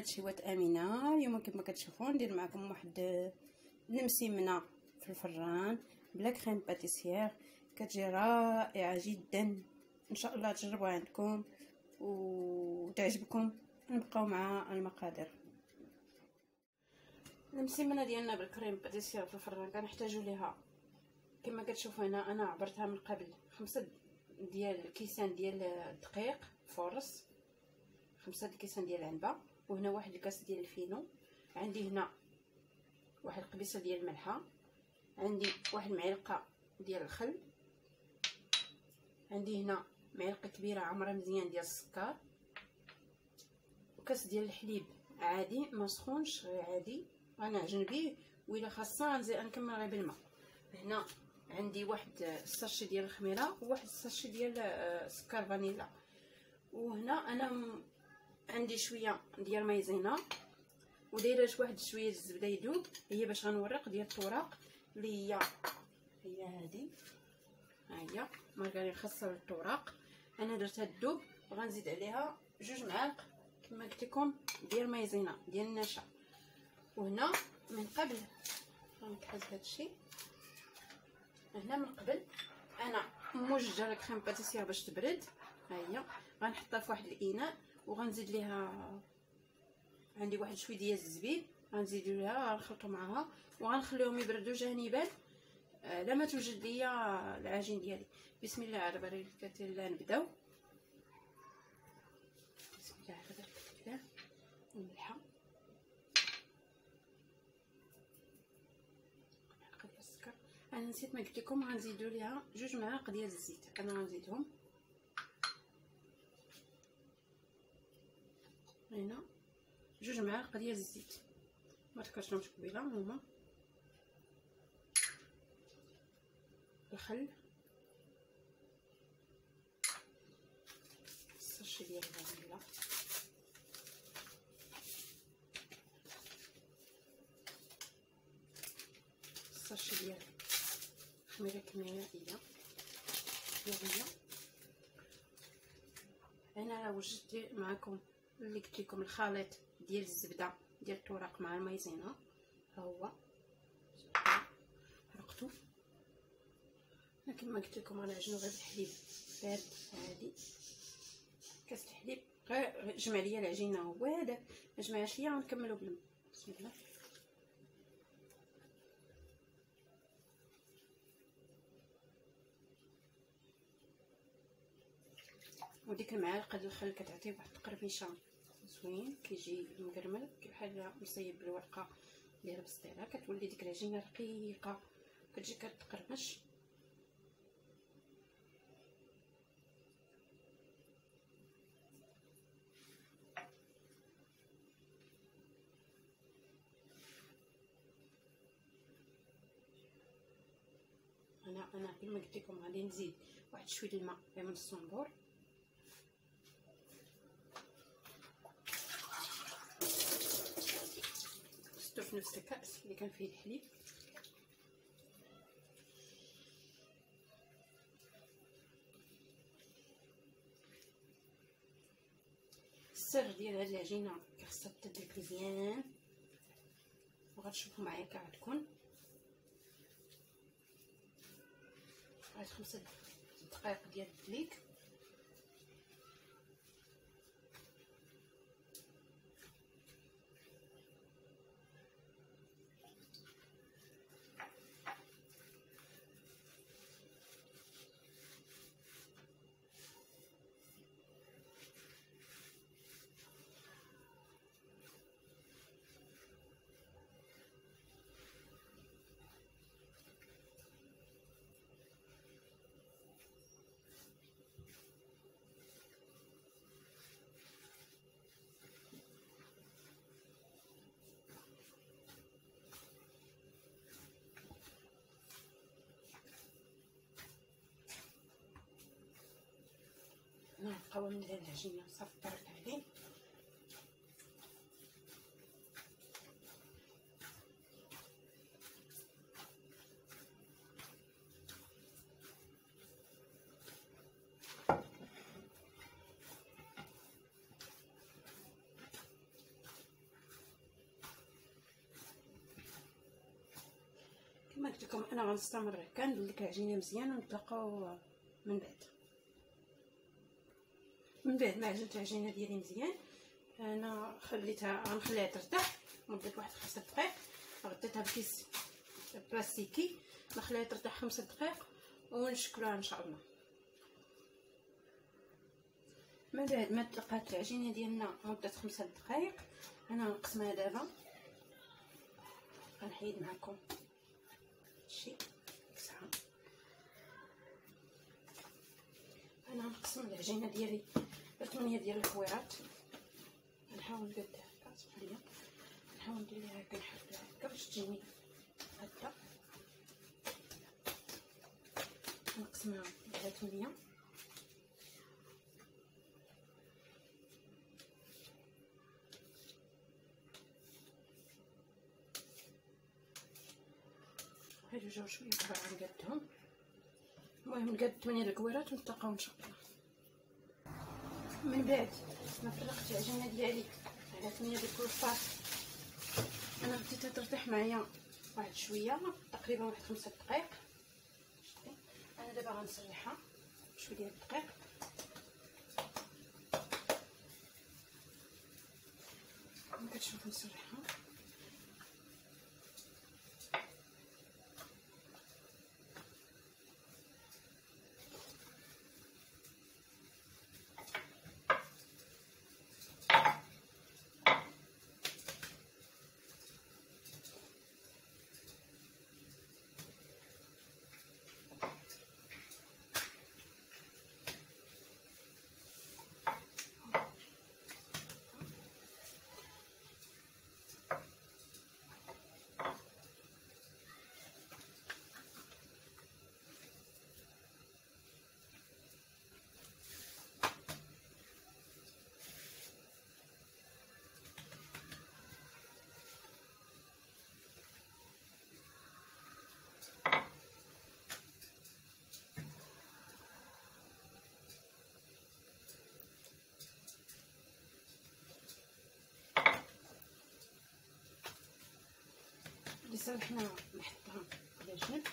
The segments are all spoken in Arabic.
هادشي وات امينه اليوم كما كتشوفوا ندير معكم واحد المسيمنه في الفران بلا كريم باتيسير كتجي رائعة جدا. إن شاء الله تجربوها عندكم وتعجبكم. نبقاو مع المقادير. المسيمنه ديالنا بالكريم باتيسير في الفران كنحتاجو ليها. كما كتشوفوا هنا أنا عبرتها من قبل. خمسة ديال الكيسان ديال الدقيق فرص خمسة الكيسان ديال العنبة. وهنا واحد الكاس ديال الفينو. عندي هنا واحد القبيصة ديال الملحة. عندي واحد المعلقه ديال الخل. عندي هنا معلقة كبيرة عمرها مزيان ديال السكر. وكاس ديال الحليب عادي ما سخونش غير عادي. غنعجن بيه وإلا خاصة غنزيد نكمل غير بالماء. هنا عندي واحد الساشي ديال الخميرة وواحد الساشي ديال سكر فانيلا. وهنا أنا عندي شوية ديال مايزينا ودايرة واحد شوية الزبدة يذوب هي باش غنورق ديال الطوراق اللي هي هي هذه ها هي مارغرين خاصه للطوراق أنا درتها تذوب وغنزيد عليها جوج معالق كما قلت لكم ديال مايزينا ديال النشا. وهنا من قبل غنكحز هادشي. هنا من قبل أنا موجده الكريم باتيسير باش تبرد. ها هي غنحطها في واحد الإناء. وغنزيد ليها عندي واحد شوية ديال الزبيب. غنزيدو ليها غنخلطو معاها وغنخليهم يبردوا جانبا. آه لما توجد ليا العجين ديالي. بسم الله على بركة الله نبداو. بسم الله على بركة الله الملحه السكر. أنا نسيت ما قلت لكم غنزيدو ليها جوج معالق ديال الزيت. أنا غنزيدهم هنا معالق ديال الزيت ما تكرشهمش قبيله هما الخل الساشي ديال الفانيلا الساشي ديال الخميره كيميائيه هي أنا وجدت معكم اللي قلت لكم الخليط ديال الزبدة ديال التوراق مع المايزينا. ها هو. حرقته لكن ما قلت لكم غنعجنو غير بالحليب بارد عادي. كاس الحليب غير جمع ليا العجينة هو هذا. ما جمعش ليا غنكملو بالماء بسم الله. وديك المعالقه ديال الخل كتعطيه واحد التقرميشه زوين كيجي مقرمل بحال مصيب بالورقة ديال البسطيلة كتولي ديك العجينة رقيقة كتجي كتقرمش. أنا أنا كما قلت لكم غادي نزيد واحد شوية الماء من الصنبور. في نفس الكأس اللي كان فيه الحليب. السر ديال هاد العجينة خاصها تدرك مزيان. وغتشوفوا معايا كعدكم هاد خمسة دقائق ديال الدليك. القوام ديال العجينه صافي درت عليه كما قلت لكم أنا غنستمر كندلك العجينه مزيان ونتلاقاو من بعد. من بعد ما عجنت العجينه ديالي مزيان. أنا خليتها غنخليها ترتاح. مده واحد خمسة دقائق غطيتها بكيس بلاستيكي. نخليها ترتاح خمسة دقائق ونشكلوها إن شاء الله. من بعد ما تلقات العجينة ديالنا مدة خمسة دقائق أنا نقسمها دابا. غنحيد معكم. شي كسعه أنا نقسم العجينة ديالي. ثمانيه ديال الكويرات. نحاول نقد هكا صحيه نحاول ندير ليها هكا نحركها هكا باش تجيني هكا. نقسمها على ثمانيه هادو جاو شوية كبار نقدهم. المهم نقد 8 الكويرات ونتلاقاو إن شاء الله. من بعد. ما فرقت العجينه ديالي. على 8 الكويرات أنا بديتها ترتاح معايا واحد شوية. تقريبا واحد خمسة دقائق أنا دابا غنسرحها شوية ديال الدقيق كتشوفوا نسرحها. سرحنا نحطها على جنب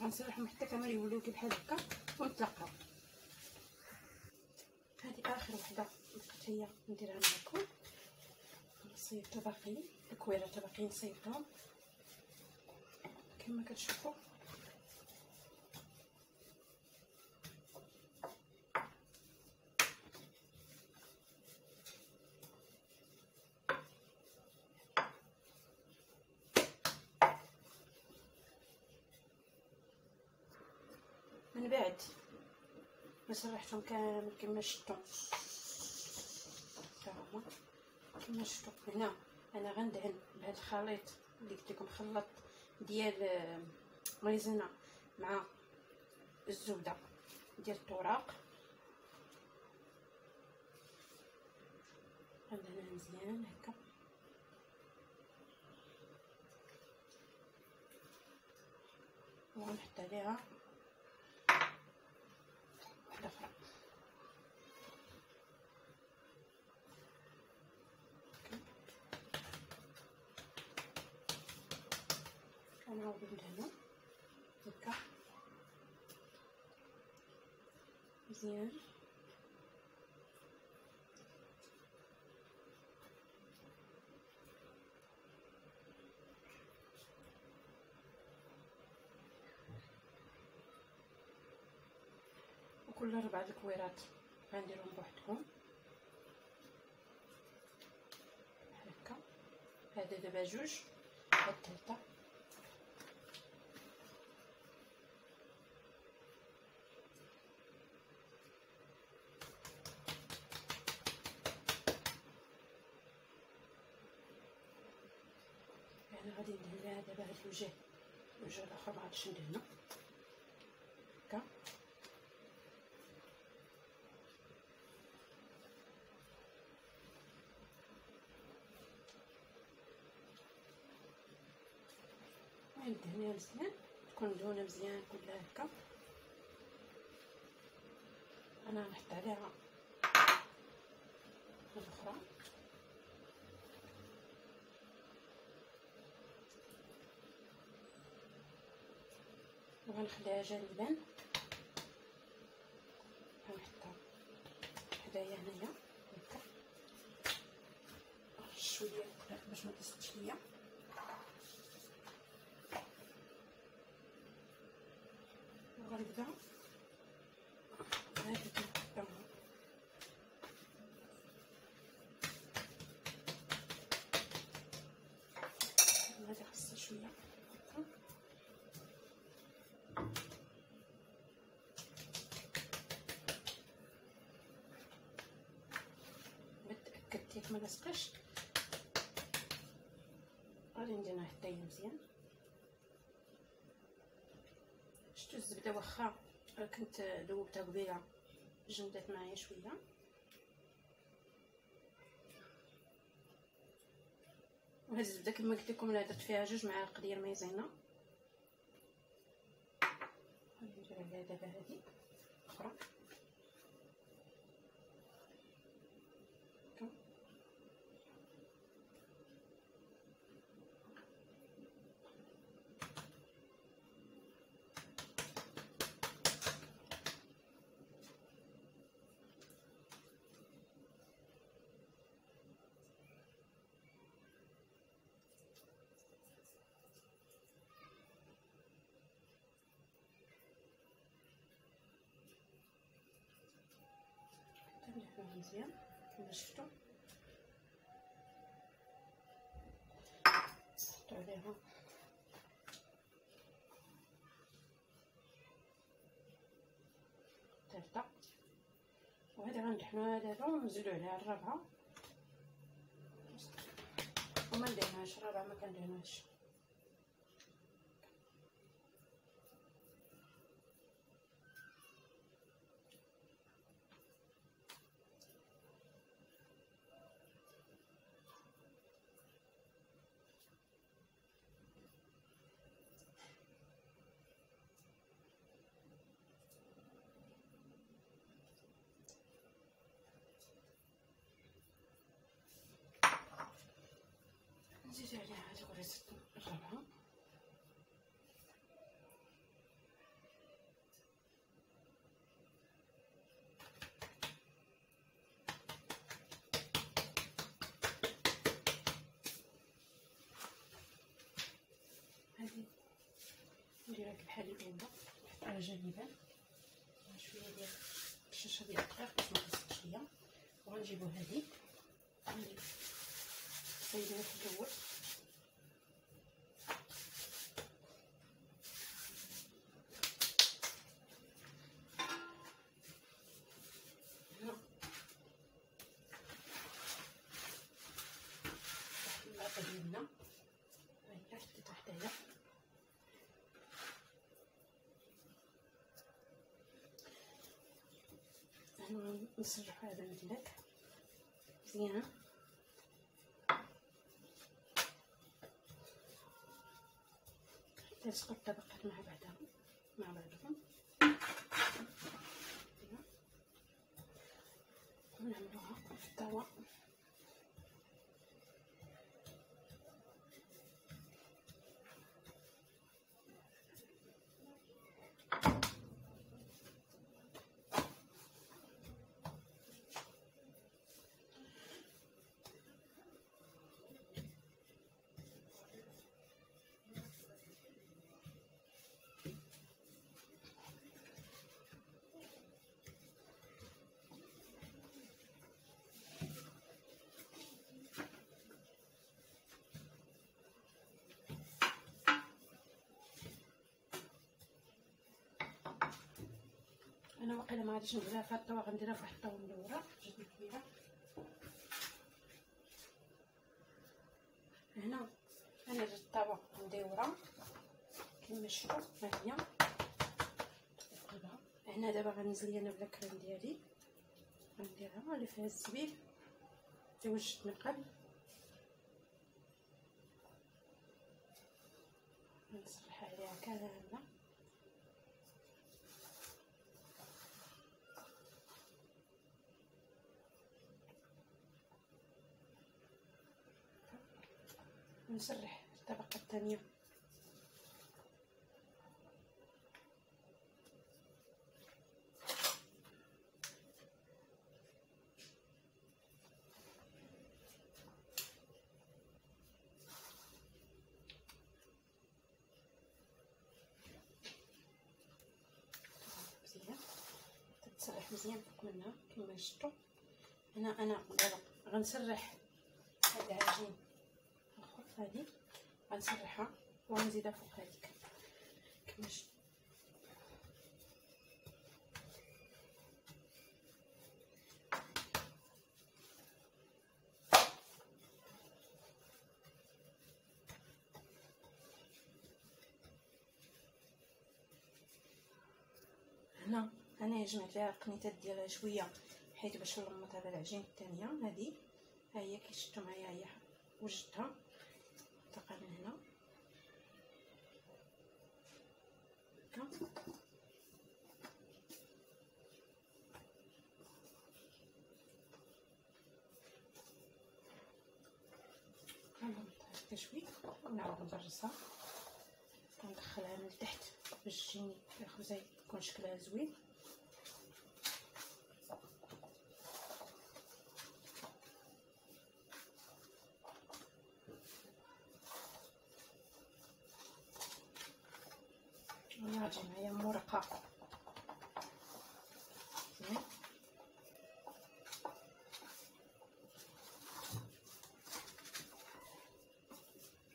غنسرحهم حتى كامل يوليو كي بحال هكا ونتلاقاو. هذه آخر وحدة بقات هي نديرها معكم صيبت باقي الكويرات باقيين صيبتهم كما كتشوفوا من بعد سرحتهم كامل كما شفتوا هما كما شفتوا هنا أنا غندهن بهذا الخليط اللي قلت لكم خلط ديال مايزينا مع الزبدة ديال التوراق غندهنها مزيان هكا. وغنحط عليها واحدة أخرى. كنعاود ندهنو هكا مزيان وكل ربع الكويرات غنديرهم بوحدهم بحال هكا هذا دابا جوج هاد الثالثه لها دابا هاد الوجه الوجه الآخر مغاديش ندهنو هكا ندهنيها مزيان تكون مدهونه مزيان كلها هكا. أنا غنحط عليها الاخرى غنخليها جانبا غنحطها حدايا هنايا هكا شوية باش ما تسقطش ليا وغنبدا هادي كنحطها هادي خاصها شوية هكا متاكد ياك ما لصقش غادي حتى هي مزيان. شتو الزبدة واخا؟ كنت ذوبتها قبيلة. جمدات معايا شوية. وهاد الزبدة كما قلت لكم أنا درت فيها جوج معالق ديال مايزينا غادي ندير عليها دابا هادي. أخرى. مزيان كما شفتوا نحطو عليها الثالثة وهذا غندحنوها دابا ونزيدو عليها الرابعة وما نديرهاش الرابعة ما نزيد الغريزة الرابعة هادي نديرها بحال الأولى نحطها جانبا شوية ديال الشاشة ديال الدقيق باش ما تلصقش ليا وغنجيبو هادي غندير سيدنا في الأول هنا تحت المعطى ديالنا هاهي حطيتها حدايا نسرحو هذا المدلك مزيان تلصق الطبقات مع بعضهم مع بعضهم ونعملوها في الطاوة أنا واقيلا ما غاديش نديرها في هاد غنديرها في واحد مدورة جاتني كبيرة هنا أنا درت الطاوة مدورة كما شفتوا ها هي؟ هنا دابا غنزلي أنا بلا كريم ديالي غنديرها اللي فيها الزبيب. توجدت من قبل. نسرح عليها كامله نسرح الطبقة الثانية. تتسرح مزيان فوق منها كيما شفتوا. هنا أنا دابا غنسرح هاد العجين. هادي غنسرحها وغنزيدها فوق هذيك شفتوا هنا أنا جمعت لها القنيتات ديالها شوية حيت باش نلمط على العجين الثانية هذه. ها هي كي شفتوا معايا هي وجدتها. من هنا. هكا غنلمطها هكا شوية ونعاود نبرزها كندخلها من التحت باش تجيني الخبزه يكون شكلها زوين راجع معايا مرقه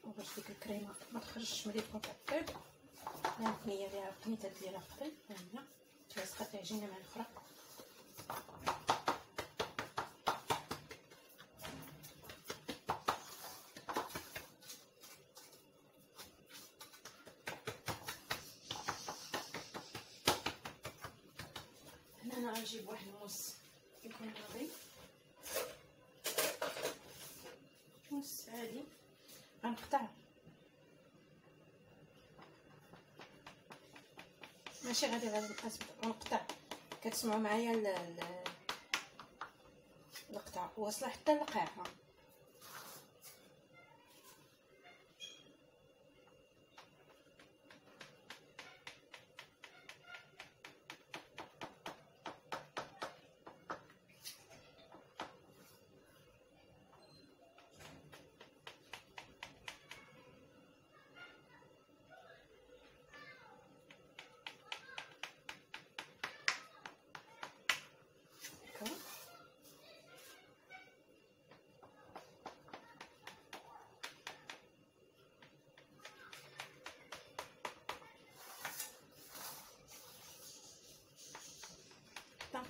وباش ديك الكريمه ما تخرجش ملي تكون ممكن هي ليها القنيطه ديالها قبل ها هي تلصقات العجينه مع الأخرى هنا أنا غنجيب واحد الموس يكون نظيف موس عادي غنقطع ماشي غادي غادي غنقطع كتسمعوا معايا ال القطع. واصله حتى القاعه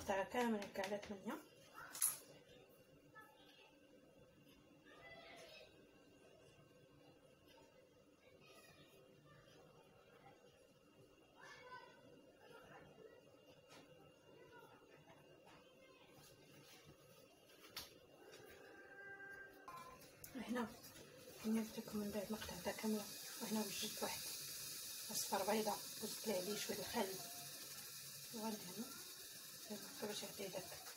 تنقطع كامل هكا على ثمانية هنا هنا قلت لكم من بعد ما قطعتها كاملة. وهنا وجدت واحد أصفر بيضة وزدت ليه عليه شوية الخل. وغندهنو هكا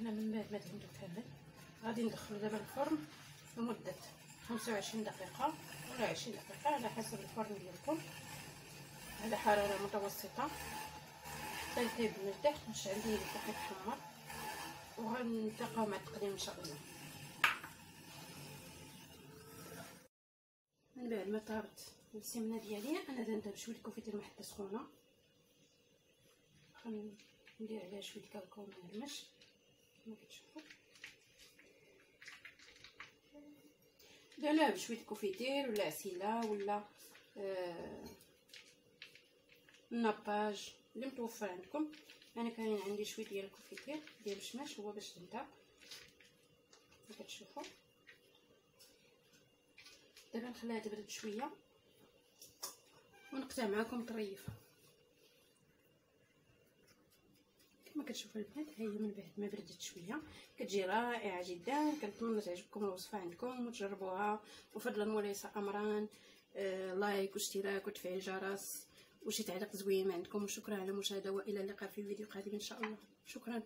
هنا من بعد ما دهنتو كامل غادي ندخلو دابا الفرن لمدة خمسة وعشرين دقيقة ولا عشرين دقيقة على حسب الفرن ديالكم. على حرارة متوسطة. حتى يطيب من التحت نشعل ليه التحت يتحمر وغنلتقاو مع التقديم إن شاء الله. من بعد ما طابت السمنة ديالي أنا دهنتها بشويه الكوفيت المحدة سخونة. ندير عليها شوية كاكاو مهرمش كما كتشوفوا دهنوها بشوية كوفيتير ولا عسيله ولا آه ناباج اللي متوفر عندكم. أنا كاين عندي شوية ديال الكوفيتير ديال الشماش هو باش دهنتها كما كتشوفوا دابا نخليها تبرد شوية ونقطع معكم طريفة. كما كتشوفوا البنات ها هي من بعد ما بردت شوية. كتجي رائعة جدا كنتمنى تعجبكم الوصفة عندكم وتجربوها. وفضلا وليس امرا آه لايك واشتراك وتفعيل الجرس. وشي تعليق زوين عندكم. وشكرا على المشاهدة وإلى اللقاء في فيديو قادم إن شاء الله. شكرا.